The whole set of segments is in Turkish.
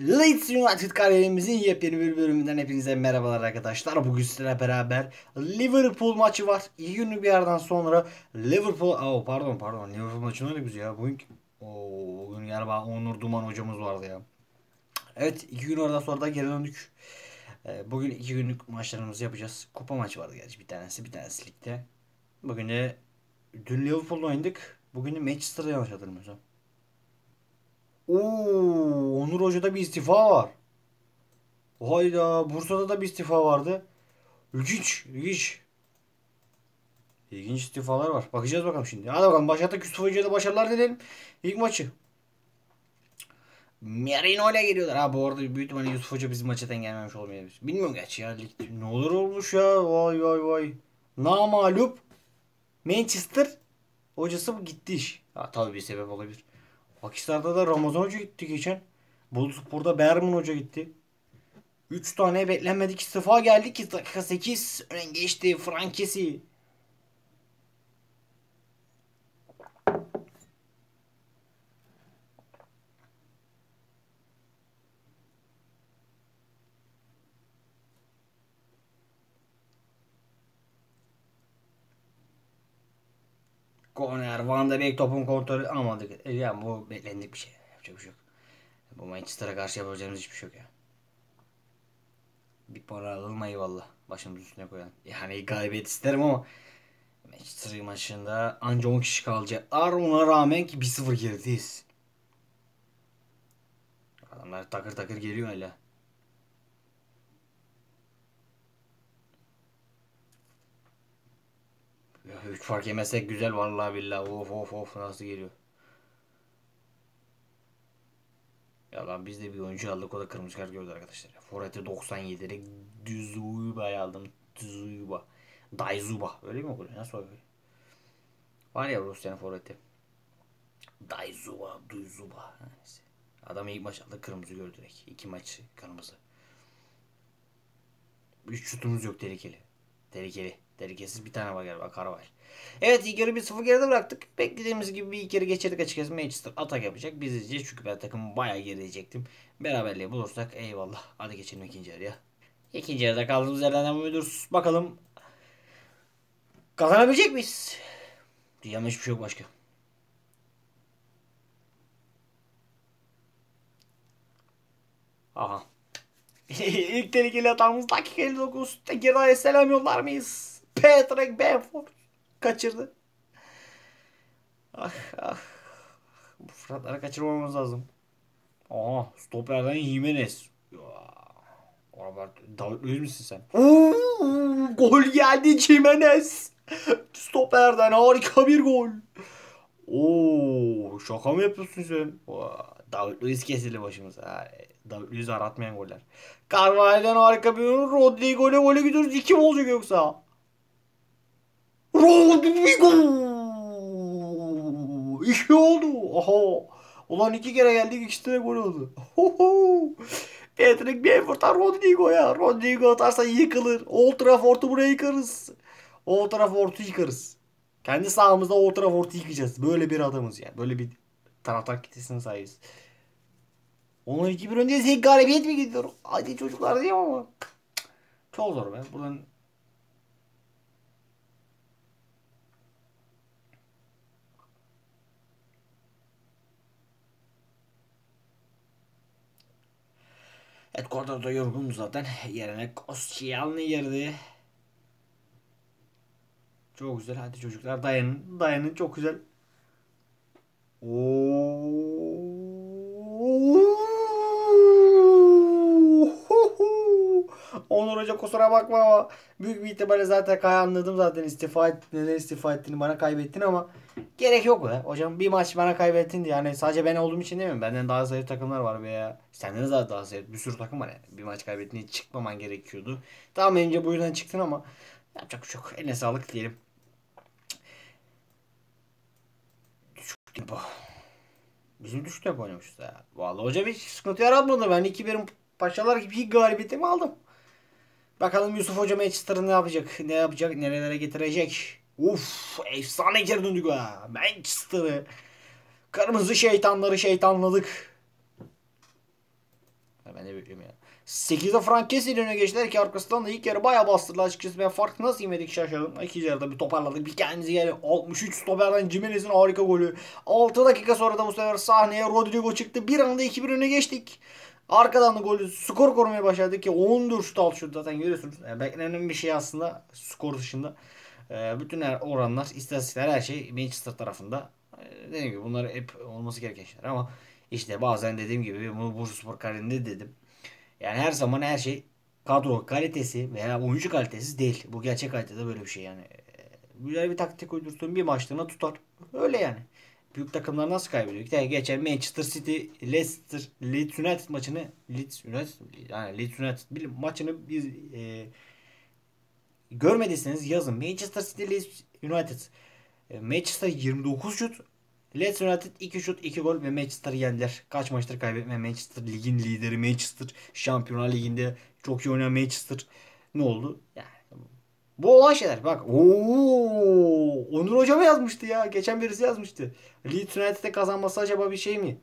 Leeds United kariyerimizin yepyeni bir bölümünden hepinize merhabalar arkadaşlar. Bugün sizlerle beraber Liverpool maçı var. İyi günlük bir yerden sonra Liverpool... Oh, pardon pardon Liverpool maçı öyle güzel ya. Bugün, Oo, bugün galiba Onur Duman hocamız vardı ya. Evet iki gün oradan sonra da geri döndük. Ee, Bugün iki günlük maçlarımızı yapacağız. Kupa maçı vardı gerçi bir tanesi bir tanesi ligde. Bugün de dün Liverpool'da oynadık. Bugün de Manchester'da yanlış hatırlamıyorsam. Oo, Onur Hoca'da bir istifa var. Hayda, Bursa'da da bir istifa vardı. İlginç, ilginç. İlginç istifalar var. Bakacağız bakalım şimdi. Hadi bakalım başlattık Yusuf Hoca'ya da başarılar dilerim. İlk maçı. Merino ile geliyorlar. Ha bu arada büyük ihtimalle Yusuf Hoca bizim maçtan gelmemiş olmayabilir. Bilmiyorum gerçi ya. Lig, ne olur olmuş ya. Vay vay vay. Namalup. Manchester. Hocası gitti iş. Ha, tabii bir sebep olabilir. Pakistan'da da Ramazan Hoca gitti geçen. Boluspor'da Berman Hoca gitti. 3 tane beklenmedik istifa geldi ki dakika 8 öne geçti Frankesi. Korner, Van de Beek topun kontrolü almadık. E, Yani bu beklendik bir şey. Yapacak bir şey yok. Bu Manchester'a karşı yapabileceğimiz hiçbir şey yok ya. Bir para alalım eyvallah. Başımız üstüne koyalım. Yani galibiyet isterim ama Manchester maçında anca 10 kişi kalacaklar. Ona rağmen ki 1-0 gerideyiz. Adamlar takır takır geliyor hala. Ya, Üç fark yemezsek güzel vallahi billahi. Of of of nasıl geliyor. Ya lan biz de bir oyuncu aldık o da kırmızı kart gördü arkadaşlar. Forvet'e 97'de Düzuyuba'yı aldım. Düzuyuba. Dayzuba. Öyle mi okunuyor? Nasıl oluyor? Var ya Rusya'nın forveti. Dayzuba. Düzuba. Neyse. Adam ilk maç aldı kırmızı gördü direkt. İki maç kırmızı. Üç şutumuz yok tehlikeli. Tehlikeli. Tehlikesiz bir tane var galiba. Karval. Evet ilk yarı bir sıfır geride bıraktık. Beklediğimiz gibi bir ilk yarı geçirdik açıkçası. Manchester atak yapacak. Biz izleyeceğiz çünkü ben takımı bayağı gerideyecektim. Beraberliği bulursak eyvallah. Hadi geçelim ikinci yarıya. İkinci yarıda kaldığımız yerden devam ediyoruz. Bakalım kazanabilecek miyiz? Diyeceğim hiçbir şey yok başka. Aha. İlk tehlikeli hatamız dakika 59. Tekirdağ'a selam yollar mıyız? Patrick Bamford kaçırdı. Ah ah. Bu fırsatları kaçırmamamız lazım. Aha stoperden Jimenez. Robert David Luiz misin sen? Oo, gol geldi Jimenez. Stoperden harika bir gol. Oo, şaka mı yapıyorsun sen? Vaa, David Luiz kesildi başımıza. Ha, David Luiz aratmayan goller. Carvalho'dan harika bir oyun. Rodrigo ile gole gidiyoruz. İki mi olacak yoksa? Rodrigo! İki oldu. Aha. Ulan iki kere geldik ikisi de gol oldu. Hoho. Patrick Bamford'dan Rodrigo'ya. Rodrigo atarsa yıkılır. Old Trafford'u buraya yıkarız. Old Trafford'u yıkarız. Kendi sahamızda Old Trafford'u yıkacağız. Böyle bir adamız yani. Böyle bir taraftar kitlesine sahibiz. Onlar 2-1 öndeyiz. İlk galibiyet mi gidiyor? Hadi çocuklar diyeyim ama. Çok zor be. Buradan Evet Cordero yorgun zaten. Yerine Koscielny girdi. Çok güzel. Hadi çocuklar dayanın. Dayanın. Çok güzel. Oo. Onur Hoca kusura bakma ama büyük bir ihtimalle zaten Kaya anladım zaten istifa et, neden istifa ettiğini bana kaybettin ama gerek yok be. Hocam bir maç bana kaybettin diye yani sadece ben olduğum için demiyorum. Benden daha zayıf takımlar var veya senden de daha zayıf bir sürü takım var yani. Bir maç kaybettiğinde çıkmaman gerekiyordu. Tamam önce bu yüzden çıktın ama yapacak bir şey yok. Eline sağlık diyelim. Düşük tempo. Bizim düşük tempo oynamışız ya. Vallahi hoca bir sıkıntı yaratmadı. Ben 2-1 paşalar gibi galibiyetimi aldım. Bakalım Yusuf Hoca Manchester'ı ne yapacak? Ne yapacak? Nerelere getirecek? Uf, efsane döndük ha. Manchester'ı. Kırmızı şeytanları şeytanladık. bekliyorum ya. 8'de Frank Kessel öne geçtiler ki arkasından da ilk yarı bayağı bastırdılar açıkçası. Ben farkı nasıl yemedik şaşırdım. İkinci yarıda bir toparladık. Bir kendimize geldi. 63 stoperden Jimenez'in harika golü. 6 dakika sonra da bu sefer sahneye Rodrigo çıktı. Bir anda 2-1 öne geçtik. Arkadan da golü skor korumaya başladık ki 14 şut alt şut zaten görüyorsunuz. Yani beklenen bir şey aslında skor dışında. Ee, bütün her oranlar, istatistikler her şey Manchester tarafında. Ee, dediğim gibi bunlar hep olması gereken şeyler ama işte bazen dediğim gibi bunu Bursaspor kariyerinde dedim. Yani her zaman her şey kadro kalitesi veya oyuncu kalitesi değil. Bu gerçek kalitede böyle bir şey yani. Ee, Güzel bir taktik uydursun bir maçlığına tutar. Öyle yani. Büyük takımlar nasıl kaybediyor? İşte geçen Manchester City, Leicester, Leeds United maçını Leeds United yani Leeds United bir maçını biz e, görmediyseniz yazın. Manchester City, Leeds United. E, Manchester 29 şut, Leeds United 2 şut 2 gol ve Manchester yendiler. Kaç maçtır kaybetme Manchester ligin lideri Manchester Şampiyonlar Ligi'nde çok iyi oynayan Manchester ne oldu? Yani bu olan şeyler. Bak ooo Onur Hoca mı yazmıştı ya? Geçen birisi yazmıştı. Leeds United'e kazanması acaba bir şey mi?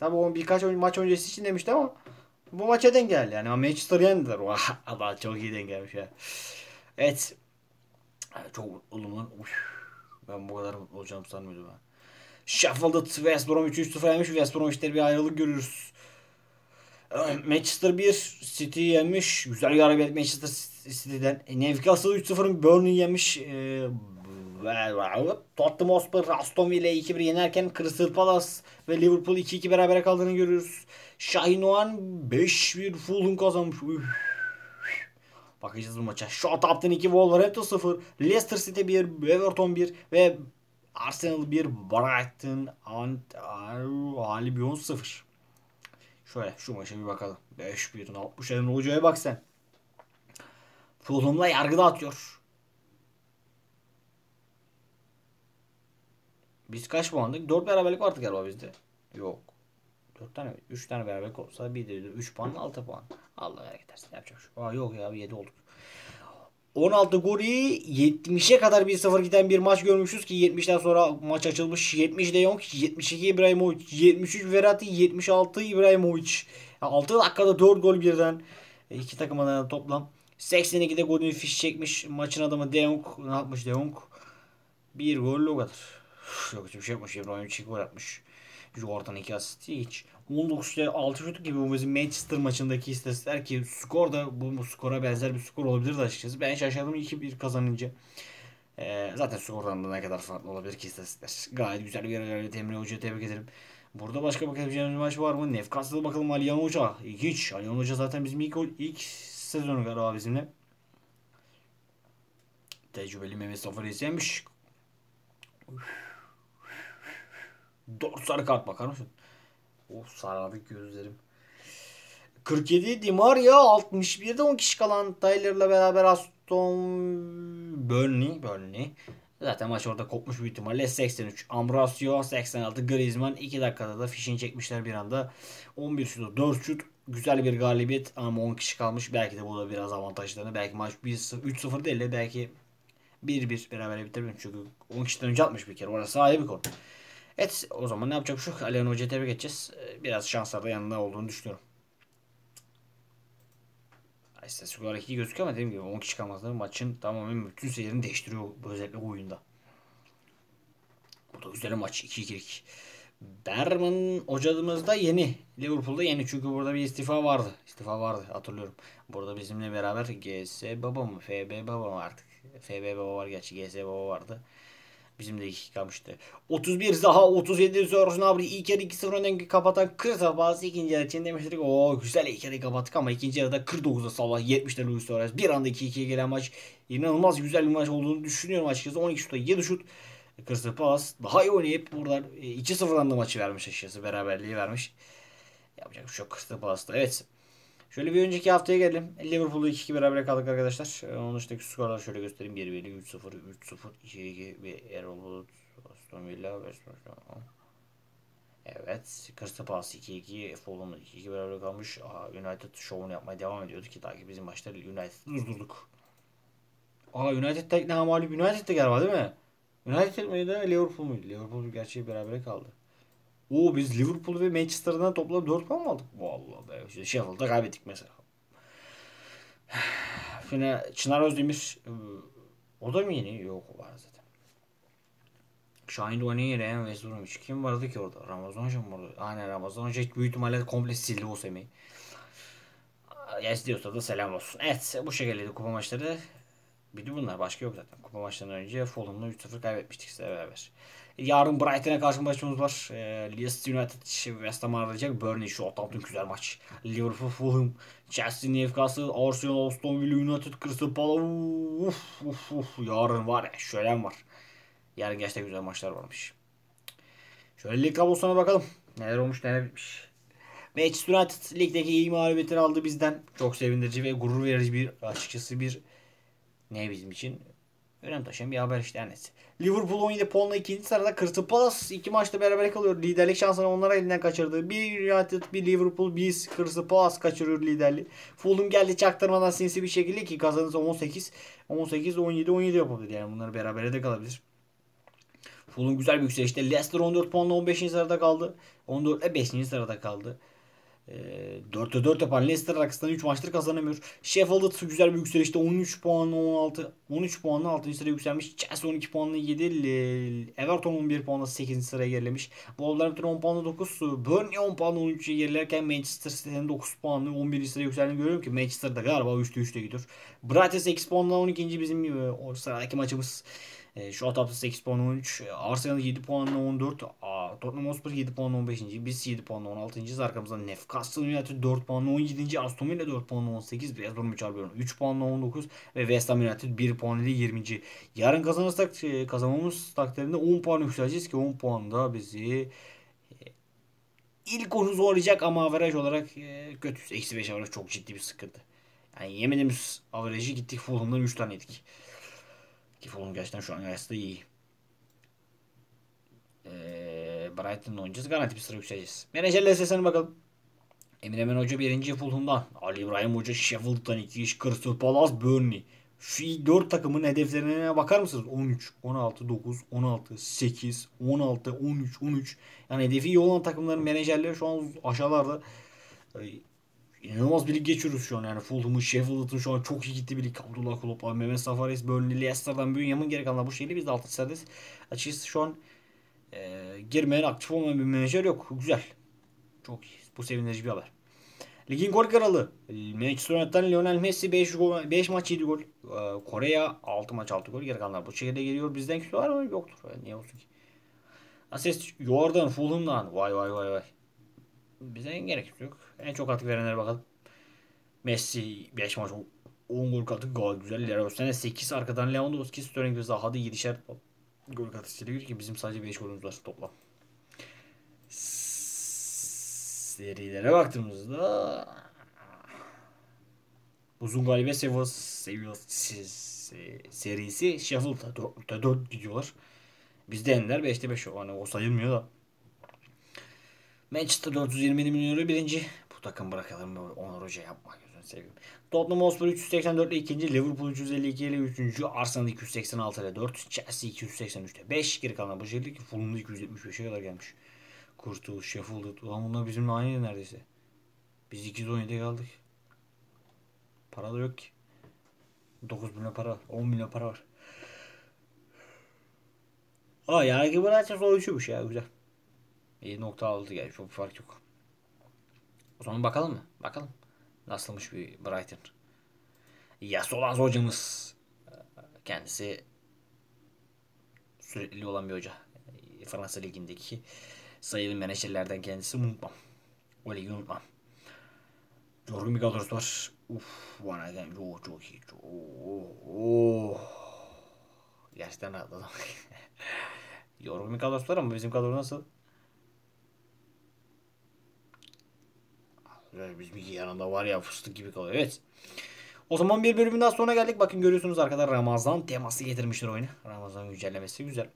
Tabii o birkaç maç öncesi için demişti ama bu maça denk geldi. Yani Manchester yendiler. Allah çok iyi denk gelmiş ya. Evet. Çok. Uf. Ben bu kadar mutlu sanmıyordum ben. Sheffield'da West Brom 3-0 yenmiş. West Bromwich'te bir ayrılık görüyoruz. Manchester 1 City yenmiş. Güzel bir galibiyet Manchester City'den. E, Newcastle 3-0 Burnley yemiş. E, Tottenham Hotspur Aston Villa 2-1 yenerken Crystal Palace ve Liverpool 2-2 berabere kaldığını görüyoruz. Şahin Oğan 5-1 Fulham kazanmış. Üf. Bakacağız bu maça. Southampton 2 Wolverhampton 0. Leicester City 1 Everton 1 ve Arsenal 1 Brighton and Albion 0. Şöyle şu maça bir bakalım. 5-1 ne yapmış Eren Hoca'ya bak sen. Fulham'la yargıda atıyor. Biz kaç puandık? 4 beraberlik vardı galiba bizde. Yok. 4 tane 3 tane beraberlik olsa bir de 3 puan 6 puan. Allah bereket versin. Yapacak şu. Aa yok ya 7 olduk. 16 golü 70'e kadar 1-0 giden bir maç görmüşüz ki 70'ten sonra maç açılmış. 70 De Jong, 72 İbrahimovic, 73 Verratti, 76 İbrahimovic. 6 dakikada 4 gol birden. İki takım adına toplam. 82'de golünü fiş çekmiş. Maçın adamı De Jong. Ne yapmış De Jong? Bir gol o kadar. Yok hiçbir şey yapmış. İbrahimovic gol atmış. Jordan 2 asist hiç. 19 6 şut gibi bu bizim Manchester maçındaki istatistikler ki skor da bu, bu skora benzer bir skor olabilirdi açıkçası. Ben şaşırdım 2-1 kazanınca. Ee, zaten skordan da ne kadar farklı olabilir ki istatistikler. Gayet güzel bir yerlerle Emre Hoca'yı tebrik ederim. Burada başka bakabileceğimiz bir maç var mı? Nefkas'ta bakalım Aliyan Hoca. İlginç. Aliyan Hoca zaten bizim ilk, ilk sezonu galiba bizimle. Tecrübeli Mehmet Zafer izlemiş. 4 sarı kart bakar mısın? Of sarardı gözlerim. 47 Di Maria 61'de 10 kişi kalan Tyler'la beraber Aston Burnley Burnley Zaten maç orada kopmuş büyük ihtimalle 83. Ambrosio 86. Griezmann 2 dakikada da fişini çekmişler bir anda. 11 şut 4 şut. Güzel bir galibiyet ama 10 kişi kalmış. Belki de bu da biraz avantajlarını. Belki maç 3-0 değil de belki 1-1 beraber bitebilir. Çünkü 10 kişiden önce atmış bir kere. Orası ayrı bir konu. Evet o zaman ne yapacak şu? Alihan Hoca'yı tebrik edeceğiz. Biraz şanslar da yanında olduğunu düşünüyorum. İstatistik olarak iyi gözüküyor ama dediğim gibi 10 kişi kalmazları maçın tamamen bütün seyrini değiştiriyor özellikle bu oyunda. Bu da güzel maç 2-2'lik. Berman hocamız da yeni. Liverpool'da yeni çünkü burada bir istifa vardı. İstifa vardı hatırlıyorum. Burada bizimle beraber GS baba mı? FB baba mı artık? FB baba var gerçi GS baba vardı. Bizim de iki kalmıştı. 31 Zaha 37 Zorro Nabri ilk yarı 2-0 önden kapatan Kırsa bazı ikinci yarı için demiştik. O güzel ilk yarıyı kapattık ama ikinci yarıda 49'da Salah 70'de Luis Suarez. Bir anda 2-2'ye gelen maç inanılmaz güzel bir maç olduğunu düşünüyorum açıkçası. 12 şutta 7 şut. Palace daha iyi oynayıp buradan 2-0'dan da maçı vermiş açıkçası. Beraberliği vermiş. Yapacak bir şey yok Palace'da. Evet. Şöyle bir önceki haftaya gelelim. Liverpool'da 2-2 beraber kaldık arkadaşlar. Ee, onun dışındaki skorları şöyle göstereyim. 1-1, 3-0, 3-0, 2-2 ve Erol Bulut, Aston Villa. Evet. Crystal Palace 2-2, Fulham 2-2 beraber kalmış. Aa, United şovunu yapmaya devam ediyordu ki takip bizim maçta United durdurduk. Aa United tek ne mağlup United de galiba değil mi? United miydi? Liverpool muydu? Liverpool gerçeği beraber kaldı. Oo biz Liverpool ve Manchester'dan toplam 4 puan mı aldık? Vallahi be. İşte Sheffield'da kaybettik mesela. Yine Çınar Özdemir e, o da mı yeni? Yok o var zaten. Şahin Doğan'ın yerine West Bromwich. Kim vardı ki orada? Ramazan Hoca mı vardı? Aynen Ramazan Hoca büyük ihtimalle komple sildi o semeyi. Ya istiyorsa da selam olsun. Evet bu şekilde kupa maçları. Bir de bunlar başka yok zaten. Kupa maçlarından önce Fulham'la 3-0 kaybetmiştik size beraber. Yarın Brighton'a karşı maçımız var. E, Leeds United West Ham arayacak. Burnley Southampton güzel maç. Liverpool Fulham, Chelsea Newcastle, Arsenal Aston Villa United Crystal Palace. Uf, uf, uf. Yarın var ya şölen var. Yarın gerçekten güzel maçlar varmış. Şöyle lig tablosuna bakalım. Neler olmuş neler bitmiş. Manchester United ligdeki iyi mağlubiyetleri aldı bizden. Çok sevindirici ve gurur verici bir açıkçası bir ne bizim için önem taşıyan bir haber işte annesi. Liverpool 17 puanla ikinci sırada Crystal Palace iki maçta beraber kalıyor. Liderlik şansını onlara elinden kaçırdı. Bir United, bir Liverpool, bir Crystal Palace kaçırıyor liderliği. Fulham geldi çaktırmadan sinsi bir şekilde ki kazanırsa 18, 18, 17, 17 yapabilir. Yani bunlar berabere de kalabilir. Fulham güzel bir yükselişte. Leicester 14 puanla 15. sırada kaldı. 14 ile 5. sırada kaldı. E, 4'te 4 yapan Leicester arkasından 3 maçtır kazanamıyor. Sheffield güzel bir yükselişte 13 puanla 16 13 puanla 6. sıraya yükselmiş. Chelsea 12 puanla 7. Everton 11 puanla 8. sıraya gerilemiş. Wolverhampton 10 puanla 9. Burnley 10 puanla 13'e gerilerken Manchester City'nin 9 puanla 11. sıraya yükseldiğini görüyorum ki Manchester'da galiba 3'te 3'te gidiyor. Brighton 8 puanla 12. bizim gibi o sıradaki maçımız. E, şu etapta 8 puan 13. Arsenal 7 puanla 14. Aa, Tottenham Hotspur 7 puanla 15. Biz 7 puanla 16. Arkamızda Newcastle United 4 puanla 17. Aston Villa 4 puanla 18. Biraz Bromwich Albion 3 puanla 19. Ve West Ham United 1 puan ile 20. Yarın kazanırsak e, kazanmamız takdirinde 10 puan yükseleceğiz ki 10 puan da bizi e, ilk onu zorlayacak ama averaj olarak e, kötü. Eksi 5 averaj çok ciddi bir sıkıntı. Yani yemediğimiz averajı gittik Fulham'dan 3 tane yedik. Ki Fulham gerçekten şu an gayet iyi. Ee, Brighton'la oynayacağız. Garanti bir sıra yükseleceğiz. Menajerle sesine bakalım. Emin Emen Hoca birinci Fulham'dan. Ali İbrahim Hoca Sheffield'dan 2 iş. Crystal Palace Burnley. Şu 4 takımın hedeflerine bakar mısınız? 13, 16, 9, 16, 8, 16, 13, 13. Yani hedefi iyi olan takımların menajerleri şu an aşağılarda inanılmaz bir lig geçiyoruz şu an yani Fulham'ın, Sheffield'ın şu an çok iyi gitti bir lig. Abdullah Kuloplar, Mehmet Safaris, Burnley, Leicester'dan Bünyamin gerek anlar bu şeyle biz de altı sıradayız. Açıkçası şu an e, girmeyen, aktif olmayan bir menajer yok. Güzel. Çok iyi. Bu sevindirici bir haber. Ligin gol kralı. Manchester United'dan Lionel Messi 5, gol, 5 maç 7 gol. Ee, Kore'ye 6 maç 6 gol. Geri kalanlar bu şekilde geliyor. Bizden kötü var mı? Yoktur. Yani niye olsun ki? Asist Jordan Fulham'dan. Vay vay vay vay. Bize gerek yok. En çok katkı verenlere bakalım. Messi 5 maç 10 gol katkı gayet güzel. Leroy Sané 8 arkadan Lewandowski, Sterling ve Zaha da 7'şer gol katkısı geliyor ki bizim sadece 5 golümüz var toplam. Serilere baktığımızda uzun galibiyet seviyoruz, seviyoruz serisi Sheffield'a 4'te 4 gidiyorlar. Bizde Ender 5'te 5 yani o sayılmıyor da. Manchester 420 milyon euro birinci. Bu takım bırakalım? Onur Hoca yapma gözünü seveyim. Tottenham Hotspur 384 ile ikinci. Liverpool 352 ile üçüncü. Arsenal 286 ile 4. Chelsea 283 ile 5. Geri kalan bu şekilde ki Fulham'da 275'e kadar gelmiş. Kurtuğuz, Sheffield. Ulan bunlar bizimle aynı neredeyse. Biz 217'ye kaldık. Para da yok ki. 9 milyon para var. 10 milyon para var. Aa ki bırakacağız o üçüymüş ya güzel. 7.6 geldi. Çok bir fark yok. O zaman bakalım mı? Bakalım. Nasılmış bir Brighton. Yasolaz hocamız. Kendisi sürekli olan bir hoca. Fransa Ligi'ndeki sayılı menajerlerden kendisi unutmam. O ligi unutmam. Jorgen Mikados var. Uf, bana gelmiş. Oh, çok iyi. Çok, oh. Gerçekten rahatladım. Jorgen Mikados var ama bizim kadro nasıl? Bizim yanında var ya fıstık gibi kalıyor. Evet. O zaman bir bölümün daha sonra geldik. Bakın görüyorsunuz arkada Ramazan teması getirmişler oyunu. Ramazan güncellemesi güzel.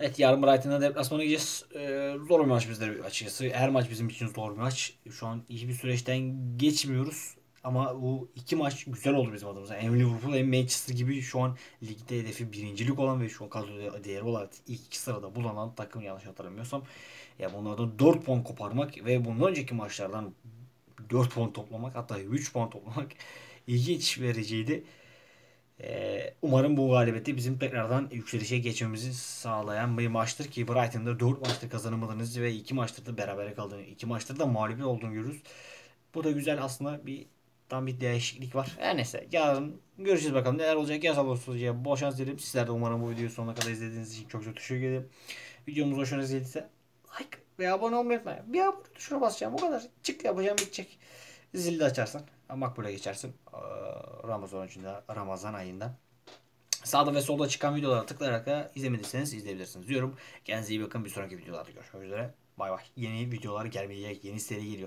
Evet yarın Brighton'a deplasmana gideceğiz. Ee, zor bir maç bizde açıkçası. Her maç bizim için zor bir maç. Şu an iyi bir süreçten geçmiyoruz. Ama bu iki maç güzel oldu bizim adımıza. Hem Liverpool hem Manchester gibi şu an ligde hedefi birincilik olan ve şu an kadro değeri olarak ilk iki sırada bulunan takım yanlış hatırlamıyorsam. Ya bunlardan 4 puan koparmak ve bundan önceki maçlardan 4 puan toplamak hatta 3 puan toplamak ilginç vericiydi. Ee, umarım bu galibiyeti bizim tekrardan yükselişe geçmemizi sağlayan bir maçtır ki Brighton'da 4 maçta kazanamadınız ve 2 maçtır da berabere kaldığını, 2 maçtır da mağlubi olduğunu görürüz. Bu da güzel aslında bir tam bir değişiklik var. Her neyse yarın görüşürüz bakalım neler olacak. Yazal olsun bol şans dilerim. Sizler de umarım bu videoyu sonuna kadar izlediğiniz için çok çok teşekkür ederim. Videomuz hoşunuza gittiyse like ve abone olmayı unutmayın. Bir abone tuşuna basacağım. O kadar. Çık yapacağım bitecek. Zilli açarsan. Makbule geçersin. Ramazan içinde Ramazan ayında. Sağda ve solda çıkan videolara tıklayarak da izlemediyseniz izleyebilirsiniz diyorum. Kendinize iyi bakın. Bir sonraki videolarda görüşmek üzere. Bay bay. Yeni videolar gelmeye, yeni seri geliyor.